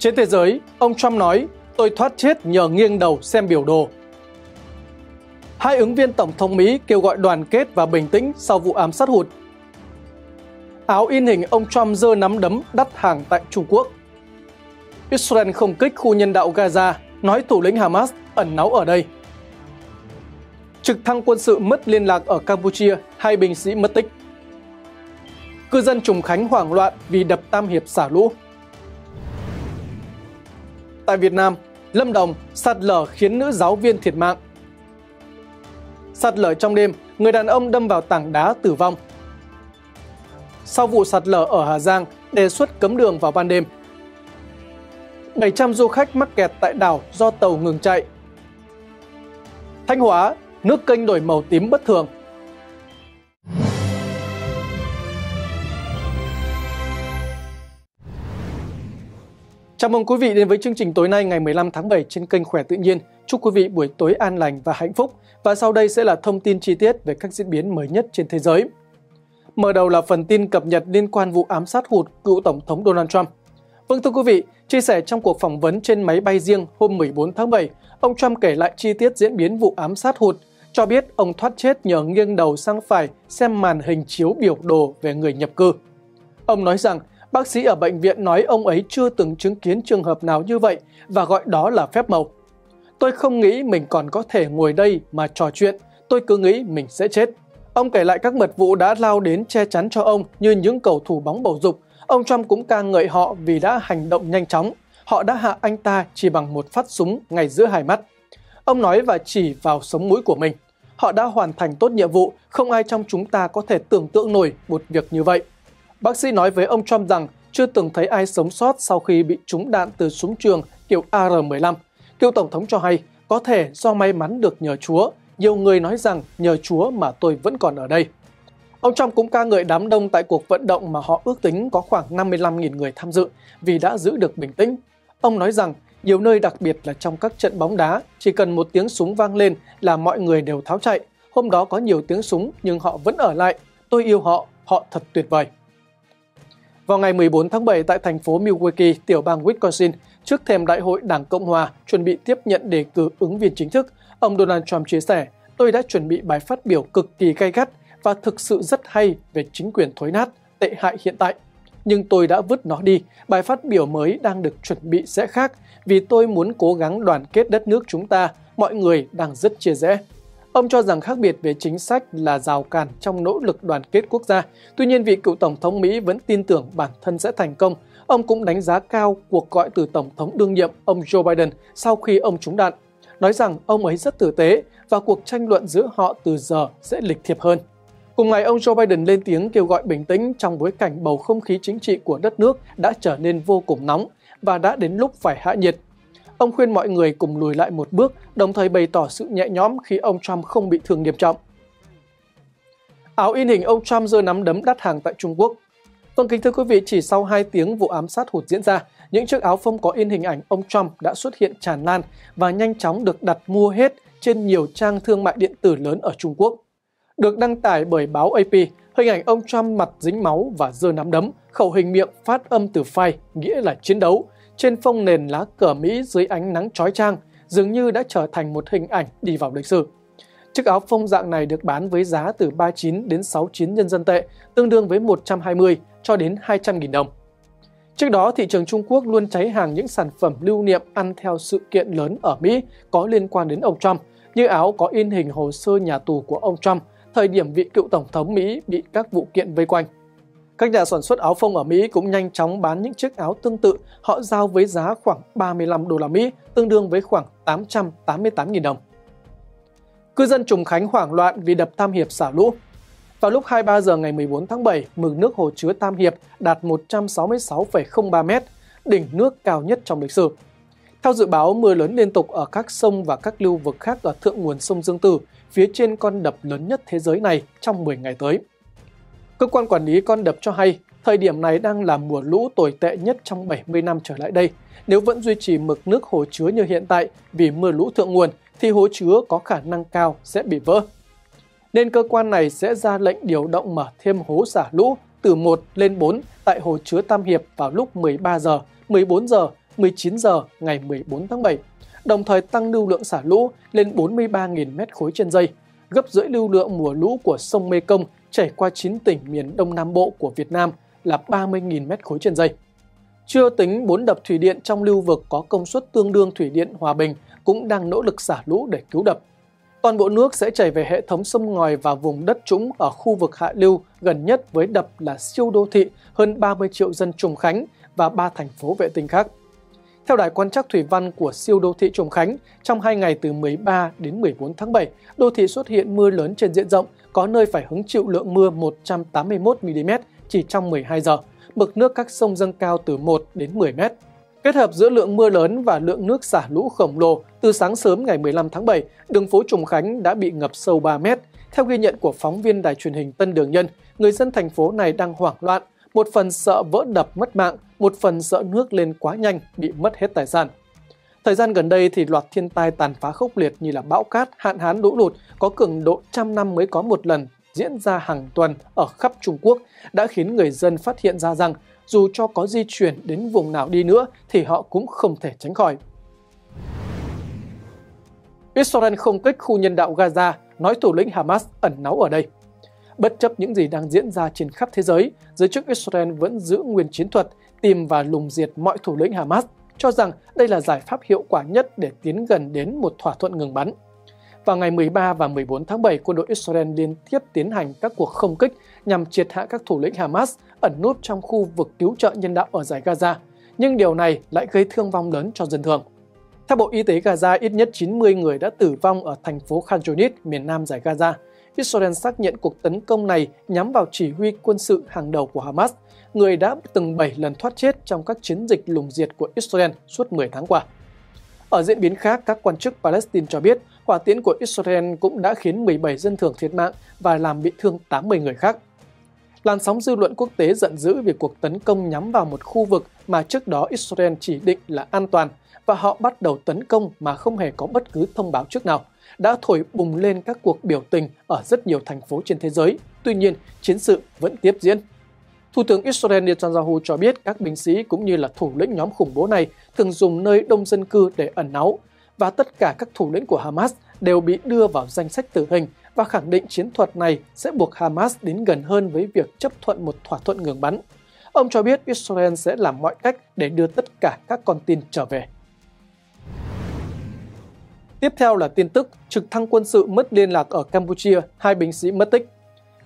Trên thế giới, ông Trump nói, tôi thoát chết nhờ nghiêng đầu xem biểu đồ. Hai ứng viên Tổng thống Mỹ kêu gọi đoàn kết và bình tĩnh sau vụ ám sát hụt. Áo in hình ông Trump dơ nắm đấm đắt hàng tại Trung Quốc. Israel không kích khu nhân đạo Gaza, nói thủ lĩnh Hamas ẩn náu ở đây. Trực thăng quân sự mất liên lạc ở Campuchia, hai binh sĩ mất tích. Cư dân Trùng Khánh hoảng loạn vì đập Tam Hiệp xả lũ. Tại Việt Nam, Lâm Đồng sạt lở khiến nữ giáo viên thiệt mạng. Sạt lở trong đêm, người đàn ông đâm vào tảng đá tử vong. Sau vụ sạt lở ở Hà Giang, đề xuất cấm đường vào ban đêm. 700 du khách mắc kẹt tại đảo do tàu ngừng chạy. Thanh Hóa, nước kênh đổi màu tím bất thường. Chào mừng quý vị đến với chương trình tối nay ngày 15 tháng 7 trên kênh Khỏe Tự nhiên. Chúc quý vị buổi tối an lành và hạnh phúc. Và sau đây sẽ là thông tin chi tiết về các diễn biến mới nhất trên thế giới. Mở đầu là phần tin cập nhật liên quan vụ ám sát hụt cựu Tổng thống Donald Trump. Vâng thưa quý vị, chia sẻ trong cuộc phỏng vấn trên máy bay riêng hôm 14 tháng 7, ông Trump kể lại chi tiết diễn biến vụ ám sát hụt, cho biết ông thoát chết nhờ nghiêng đầu sang phải xem màn hình chiếu biểu đồ về người nhập cư. Ông nói rằng bác sĩ ở bệnh viện nói ông ấy chưa từng chứng kiến trường hợp nào như vậy và gọi đó là phép màu. Tôi không nghĩ mình còn có thể ngồi đây mà trò chuyện, tôi cứ nghĩ mình sẽ chết. Ông kể lại các mật vụ đã lao đến che chắn cho ông như những cầu thủ bóng bầu dục. Ông Trump cũng ca ngợi họ vì đã hành động nhanh chóng. Họ đã hạ anh ta chỉ bằng một phát súng ngay giữa hai mắt. Ông nói và chỉ vào sống mũi của mình. Họ đã hoàn thành tốt nhiệm vụ, không ai trong chúng ta có thể tưởng tượng nổi một việc như vậy. Bác sĩ nói với ông Trump rằng chưa từng thấy ai sống sót sau khi bị trúng đạn từ súng trường kiểu AR-15. Cựu Tổng thống cho hay có thể do may mắn được nhờ Chúa. Nhiều người nói rằng nhờ Chúa mà tôi vẫn còn ở đây. Ông Trump cũng ca ngợi đám đông tại cuộc vận động mà họ ước tính có khoảng 55.000 người tham dự vì đã giữ được bình tĩnh. Ông nói rằng nhiều nơi đặc biệt là trong các trận bóng đá, chỉ cần một tiếng súng vang lên là mọi người đều tháo chạy. Hôm đó có nhiều tiếng súng nhưng họ vẫn ở lại. Tôi yêu họ, họ thật tuyệt vời. Vào ngày 14 tháng 7 tại thành phố Milwaukee, tiểu bang Wisconsin, trước thềm đại hội Đảng Cộng Hòa chuẩn bị tiếp nhận đề cử ứng viên chính thức, ông Donald Trump chia sẻ, tôi đã chuẩn bị bài phát biểu cực kỳ gay gắt và thực sự rất hay về chính quyền thối nát, tệ hại hiện tại. Nhưng tôi đã vứt nó đi, bài phát biểu mới đang được chuẩn bị sẽ khác vì tôi muốn cố gắng đoàn kết đất nước chúng ta, mọi người đang rất chia rẽ. Ông cho rằng khác biệt về chính sách là rào cản trong nỗ lực đoàn kết quốc gia. Tuy nhiên, vị cựu Tổng thống Mỹ vẫn tin tưởng bản thân sẽ thành công. Ông cũng đánh giá cao cuộc gọi từ Tổng thống đương nhiệm ông Joe Biden sau khi ông trúng đạn, nói rằng ông ấy rất tử tế và cuộc tranh luận giữa họ từ giờ sẽ lịch thiệp hơn. Cùng ngày, ông Joe Biden lên tiếng kêu gọi bình tĩnh trong bối cảnh bầu không khí chính trị của đất nước đã trở nên vô cùng nóng và đã đến lúc phải hạ nhiệt Ông khuyên mọi người cùng lùi lại một bước, đồng thời bày tỏ sự nhẹ nhõm khi ông Trump không bị thương nghiêm trọng. Áo in hình ông Trump giơ nắm đấm đắt hàng tại Trung Quốc. Vâng kính thưa quý vị, chỉ sau 2 tiếng vụ ám sát hụt diễn ra, những chiếc áo phông có in hình ảnh ông Trump đã xuất hiện tràn lan và nhanh chóng được đặt mua hết trên nhiều trang thương mại điện tử lớn ở Trung Quốc. Được đăng tải bởi báo AP, hình ảnh ông Trump mặt dính máu và giơ nắm đấm, khẩu hình miệng phát âm từ phai nghĩa là chiến đấu, trên phông nền lá cờ Mỹ dưới ánh nắng chói chang, dường như đã trở thành một hình ảnh đi vào lịch sử. Chiếc áo phông dạng này được bán với giá từ 39 đến 69 nhân dân tệ, tương đương với 120 cho đến 200 nghìn đồng. Trước đó, thị trường Trung Quốc luôn cháy hàng những sản phẩm lưu niệm ăn theo sự kiện lớn ở Mỹ có liên quan đến ông Trump, như áo có in hình hồ sơ nhà tù của ông Trump, thời điểm vị cựu Tổng thống Mỹ bị các vụ kiện vây quanh. Các nhà sản xuất áo phông ở Mỹ cũng nhanh chóng bán những chiếc áo tương tự, họ giao với giá khoảng 35 đô la Mỹ, tương đương với khoảng 888.000 đồng. Cư dân Trùng Khánh hoảng loạn vì đập Tam Hiệp xả lũ. Vào lúc 23 giờ ngày 14 tháng 7, mực nước hồ chứa Tam Hiệp đạt 166,03 m, đỉnh nước cao nhất trong lịch sử. Theo dự báo, mưa lớn liên tục ở các sông và các lưu vực khác ở thượng nguồn sông Dương Tử, phía trên con đập lớn nhất thế giới này trong 10 ngày tới. Cơ quan quản lý con đập cho hay, thời điểm này đang là mùa lũ tồi tệ nhất trong 70 năm trở lại đây. Nếu vẫn duy trì mực nước hồ chứa như hiện tại vì mưa lũ thượng nguồn, thì hồ chứa có khả năng cao sẽ bị vỡ. Nên cơ quan này sẽ ra lệnh điều động mở thêm hố xả lũ từ 1 lên 4 tại hồ chứa Tam Hiệp vào lúc 13 giờ, 14 giờ 19 giờ ngày 14 tháng 7, đồng thời tăng lưu lượng xả lũ lên 43.000 m khối trên giây, gấp rưỡi lưu lượng mùa lũ của sông Mekong chảy qua 9 tỉnh miền Đông Nam Bộ của Việt Nam là 30.000 m khối trên giây. Chưa tính 4 đập thủy điện trong lưu vực có công suất tương đương thủy điện Hòa Bình cũng đang nỗ lực xả lũ để cứu đập. Toàn bộ nước sẽ chảy về hệ thống sông ngòi và vùng đất trũng ở khu vực hạ lưu gần nhất với đập là siêu đô thị hơn 30 triệu dân Trùng Khánh và ba thành phố vệ tinh khác. Theo đài quan trắc thủy văn của siêu đô thị Trùng Khánh, trong hai ngày từ 13 đến 14 tháng 7, đô thị xuất hiện mưa lớn trên diện rộng, có nơi phải hứng chịu lượng mưa 181 mm chỉ trong 12 giờ. Mực nước các sông dâng cao từ 1 đến 10 mét. Kết hợp giữa lượng mưa lớn và lượng nước xả lũ khổng lồ, từ sáng sớm ngày 15 tháng 7, đường phố Trùng Khánh đã bị ngập sâu 3 mét. Theo ghi nhận của phóng viên đài truyền hình Tân Đường Nhân, người dân thành phố này đang hoảng loạn, một phần sợ vỡ đập mất mạng, một phần sợ nước lên quá nhanh bị mất hết tài sản. Thời gian gần đây thì loạt thiên tai tàn phá khốc liệt như là bão cát, hạn hán lũ lụt có cường độ trăm năm mới có một lần diễn ra hàng tuần ở khắp Trung Quốc đã khiến người dân phát hiện ra rằng dù cho có di chuyển đến vùng nào đi nữa thì họ cũng không thể tránh khỏi. Israel không kích khu nhân đạo Gaza, nói thủ lĩnh Hamas ẩn náu ở đây. Bất chấp những gì đang diễn ra trên khắp thế giới, giới chức Israel vẫn giữ nguyên chiến thuật tìm và lùng diệt mọi thủ lĩnh Hamas, cho rằng đây là giải pháp hiệu quả nhất để tiến gần đến một thỏa thuận ngừng bắn. Vào ngày 13 và 14 tháng 7, quân đội Israel liên tiếp tiến hành các cuộc không kích nhằm triệt hạ các thủ lĩnh Hamas ẩn núp trong khu vực cứu trợ nhân đạo ở giải Gaza, nhưng điều này lại gây thương vong lớn cho dân thường. Theo Bộ Y tế Gaza, ít nhất 90 người đã tử vong ở thành phố Khan Yunis, miền nam giải Gaza. Israel xác nhận cuộc tấn công này nhắm vào chỉ huy quân sự hàng đầu của Hamas, người đã từng 7 lần thoát chết trong các chiến dịch lùng diệt của Israel suốt 10 tháng qua. Ở diễn biến khác, các quan chức Palestine cho biết hỏa tiễn của Israel cũng đã khiến 17 dân thường thiệt mạng và làm bị thương 80 người khác. Làn sóng dư luận quốc tế giận dữ vì cuộc tấn công nhắm vào một khu vực mà trước đó Israel chỉ định là an toàn và họ bắt đầu tấn công mà không hề có bất cứ thông báo trước nào, đã thổi bùng lên các cuộc biểu tình ở rất nhiều thành phố trên thế giới. Tuy nhiên, chiến sự vẫn tiếp diễn. Thủ tướng Israel Netanyahu cho biết các binh sĩ cũng như là thủ lĩnh nhóm khủng bố này thường dùng nơi đông dân cư để ẩn náu và tất cả các thủ lĩnh của Hamas đều bị đưa vào danh sách tử hình và khẳng định chiến thuật này sẽ buộc Hamas đến gần hơn với việc chấp thuận một thỏa thuận ngừng bắn. Ông cho biết Israel sẽ làm mọi cách để đưa tất cả các con tin trở về. Tiếp theo là tin tức trực thăng quân sự mất liên lạc ở Campuchia, hai binh sĩ mất tích.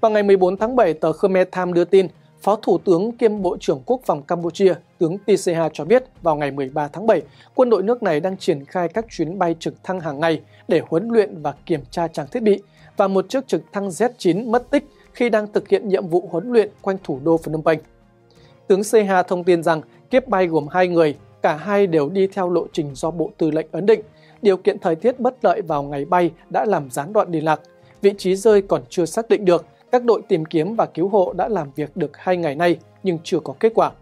Vào ngày 14 tháng 7, tờ Khmer Time đưa tin Phó Thủ tướng kiêm Bộ trưởng Quốc phòng Campuchia, tướng Tseha cho biết vào ngày 13 tháng 7, quân đội nước này đang triển khai các chuyến bay trực thăng hàng ngày để huấn luyện và kiểm tra trang thiết bị và một chiếc trực thăng Z9 mất tích khi đang thực hiện nhiệm vụ huấn luyện quanh thủ đô Phnom Penh. Tướng Seha thông tin rằng kiếp bay gồm hai người, cả hai đều đi theo lộ trình do Bộ Tư lệnh ấn định. Điều kiện thời tiết bất lợi vào ngày bay đã làm gián đoạn liên lạc. Vị trí rơi còn chưa xác định được các đội tìm kiếm và cứu hộ đã làm việc được hai ngày nay, nhưng chưa có kết quả.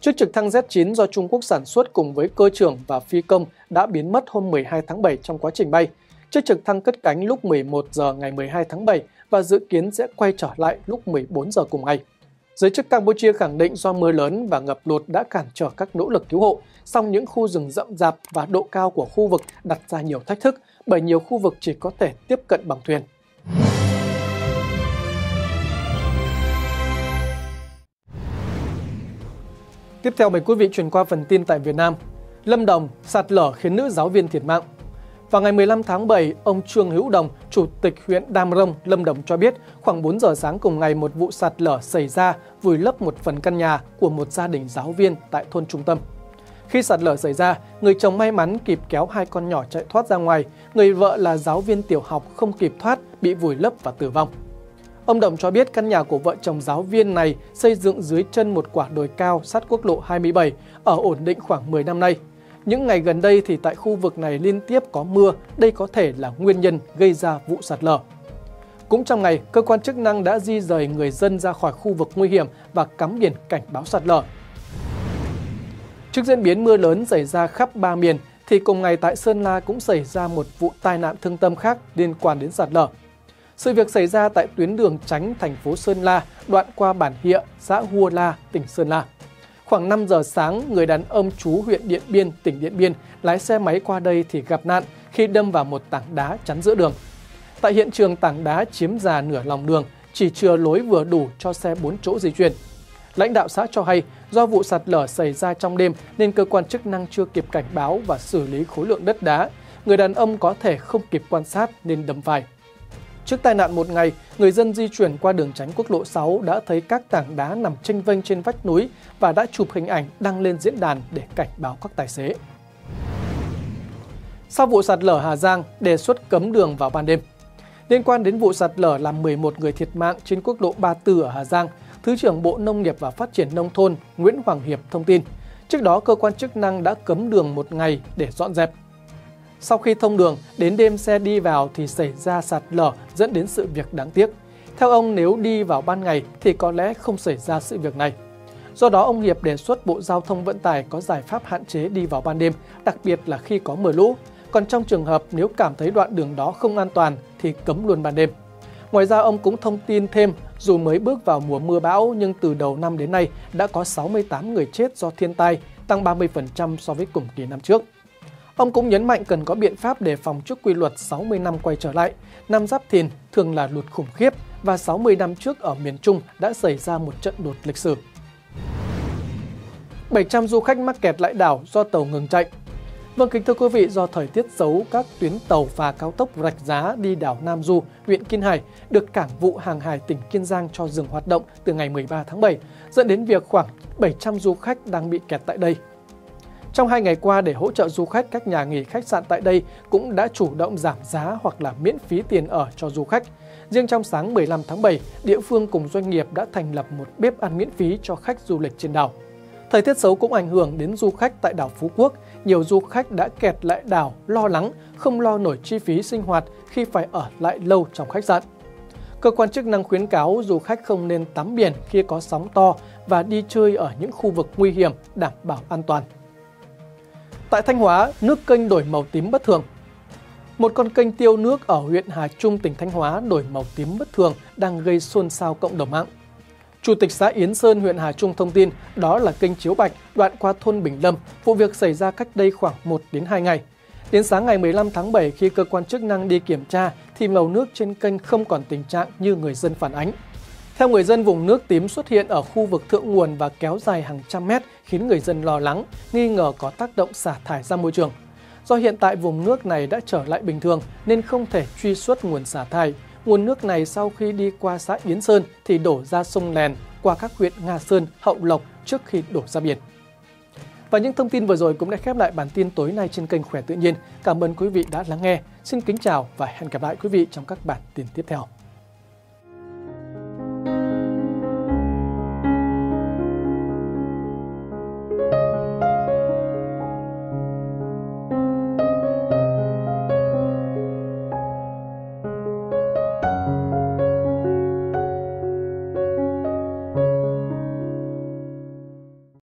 Chiếc trực thăng Z9 do Trung Quốc sản xuất cùng với cơ trưởng và phi công đã biến mất hôm 12 tháng 7 trong quá trình bay. Chiếc trực thăng cất cánh lúc 11 giờ ngày 12 tháng 7 và dự kiến sẽ quay trở lại lúc 14 giờ cùng ngày. Giới chức Campuchia khẳng định do mưa lớn và ngập lụt đã cản trở các nỗ lực cứu hộ, song những khu rừng rậm rạp và độ cao của khu vực đặt ra nhiều thách thức bởi nhiều khu vực chỉ có thể tiếp cận bằng thuyền. Tiếp theo mời quý vị chuyển qua phần tin tại Việt Nam. Lâm Đồng sạt lở khiến nữ giáo viên thiệt mạng. Vào ngày 15 tháng 7, ông Trương Hữu Đồng, Chủ tịch huyện Đam Rông, Lâm Đồng cho biết khoảng 4 giờ sáng cùng ngày một vụ sạt lở xảy ra vùi lấp một phần căn nhà của một gia đình giáo viên tại thôn trung tâm. Khi sạt lở xảy ra, người chồng may mắn kịp kéo hai con nhỏ chạy thoát ra ngoài, người vợ là giáo viên tiểu học không kịp thoát, bị vùi lấp và tử vong. Ông Đồng cho biết căn nhà của vợ chồng giáo viên này xây dựng dưới chân một quả đồi cao sát quốc lộ 27, ở ổn định khoảng 10 năm nay. Những ngày gần đây thì tại khu vực này liên tiếp có mưa, đây có thể là nguyên nhân gây ra vụ sạt lở. Cũng trong ngày, cơ quan chức năng đã di rời người dân ra khỏi khu vực nguy hiểm và cắm biển cảnh báo sạt lở. Trước diễn biến mưa lớn xảy ra khắp ba miền, thì cùng ngày tại Sơn La cũng xảy ra một vụ tai nạn thương tâm khác liên quan đến sạt lở. Sự việc xảy ra tại tuyến đường tránh thành phố Sơn La, đoạn qua bản Hịa, xã Hua La, tỉnh Sơn La. Khoảng 5 giờ sáng, người đàn ông chú huyện Điện Biên, tỉnh Điện Biên lái xe máy qua đây thì gặp nạn khi đâm vào một tảng đá chắn giữa đường. Tại hiện trường tảng đá chiếm già nửa lòng đường, chỉ chừa lối vừa đủ cho xe 4 chỗ di chuyển. Lãnh đạo xã cho hay do vụ sạt lở xảy ra trong đêm nên cơ quan chức năng chưa kịp cảnh báo và xử lý khối lượng đất đá. Người đàn ông có thể không kịp quan sát nên đâm phải. Trước tai nạn một ngày, người dân di chuyển qua đường tránh quốc lộ 6 đã thấy các tảng đá nằm tranh vênh trên vách núi và đã chụp hình ảnh đăng lên diễn đàn để cảnh báo các tài xế. Sau vụ sạt lở Hà Giang, đề xuất cấm đường vào ban đêm. Liên quan đến vụ sạt lở làm 11 người thiệt mạng trên quốc lộ 34 ở Hà Giang, Thứ trưởng Bộ Nông nghiệp và Phát triển Nông thôn Nguyễn Hoàng Hiệp thông tin, trước đó cơ quan chức năng đã cấm đường một ngày để dọn dẹp. Sau khi thông đường, đến đêm xe đi vào thì xảy ra sạt lở dẫn đến sự việc đáng tiếc. Theo ông, nếu đi vào ban ngày thì có lẽ không xảy ra sự việc này. Do đó, ông Hiệp đề xuất Bộ Giao thông Vận tải có giải pháp hạn chế đi vào ban đêm, đặc biệt là khi có mưa lũ. Còn trong trường hợp nếu cảm thấy đoạn đường đó không an toàn thì cấm luôn ban đêm. Ngoài ra, ông cũng thông tin thêm, dù mới bước vào mùa mưa bão nhưng từ đầu năm đến nay đã có 68 người chết do thiên tai, tăng 30% so với cùng kỳ năm trước. Ông cũng nhấn mạnh cần có biện pháp để phòng trước quy luật 60 năm quay trở lại. Năm Giáp Thìn thường là lụt khủng khiếp và 60 năm trước ở miền Trung đã xảy ra một trận đột lịch sử. 700 du khách mắc kẹt lại đảo do tàu ngừng chạy. Vâng kính thưa quý vị, do thời tiết xấu, các tuyến tàu và cao tốc rạch giá đi đảo Nam Du, huyện Kiên Hải được Cảng vụ Hàng hải tỉnh Kiên Giang cho dừng hoạt động từ ngày 13 tháng 7, dẫn đến việc khoảng 700 du khách đang bị kẹt tại đây. Trong hai ngày qua để hỗ trợ du khách, các nhà nghỉ khách sạn tại đây cũng đã chủ động giảm giá hoặc là miễn phí tiền ở cho du khách. Riêng trong sáng 15 tháng 7, địa phương cùng doanh nghiệp đã thành lập một bếp ăn miễn phí cho khách du lịch trên đảo. Thời tiết xấu cũng ảnh hưởng đến du khách tại đảo Phú Quốc. Nhiều du khách đã kẹt lại đảo, lo lắng, không lo nổi chi phí sinh hoạt khi phải ở lại lâu trong khách sạn. Cơ quan chức năng khuyến cáo du khách không nên tắm biển khi có sóng to và đi chơi ở những khu vực nguy hiểm đảm bảo an toàn. Tại Thanh Hóa, nước kênh đổi màu tím bất thường. Một con kênh tiêu nước ở huyện Hà Trung, tỉnh Thanh Hóa đổi màu tím bất thường đang gây xôn xao cộng đồng mạng. Chủ tịch xã Yến Sơn, huyện Hà Trung thông tin đó là kênh Chiếu Bạch đoạn qua thôn Bình Lâm, vụ việc xảy ra cách đây khoảng 1 đến 2 ngày. Đến sáng ngày 15 tháng 7 khi cơ quan chức năng đi kiểm tra thì màu nước trên kênh không còn tình trạng như người dân phản ánh. Theo người dân, vùng nước tím xuất hiện ở khu vực thượng nguồn và kéo dài hàng trăm mét khiến người dân lo lắng, nghi ngờ có tác động xả thải ra môi trường. Do hiện tại vùng nước này đã trở lại bình thường nên không thể truy xuất nguồn xả thải. Nguồn nước này sau khi đi qua xã Yến Sơn thì đổ ra sông Lèn qua các huyện Nga Sơn, Hậu Lộc trước khi đổ ra biển. Và những thông tin vừa rồi cũng đã khép lại bản tin tối nay trên kênh Khỏe Tự Nhiên. Cảm ơn quý vị đã lắng nghe. Xin kính chào và hẹn gặp lại quý vị trong các bản tin tiếp theo.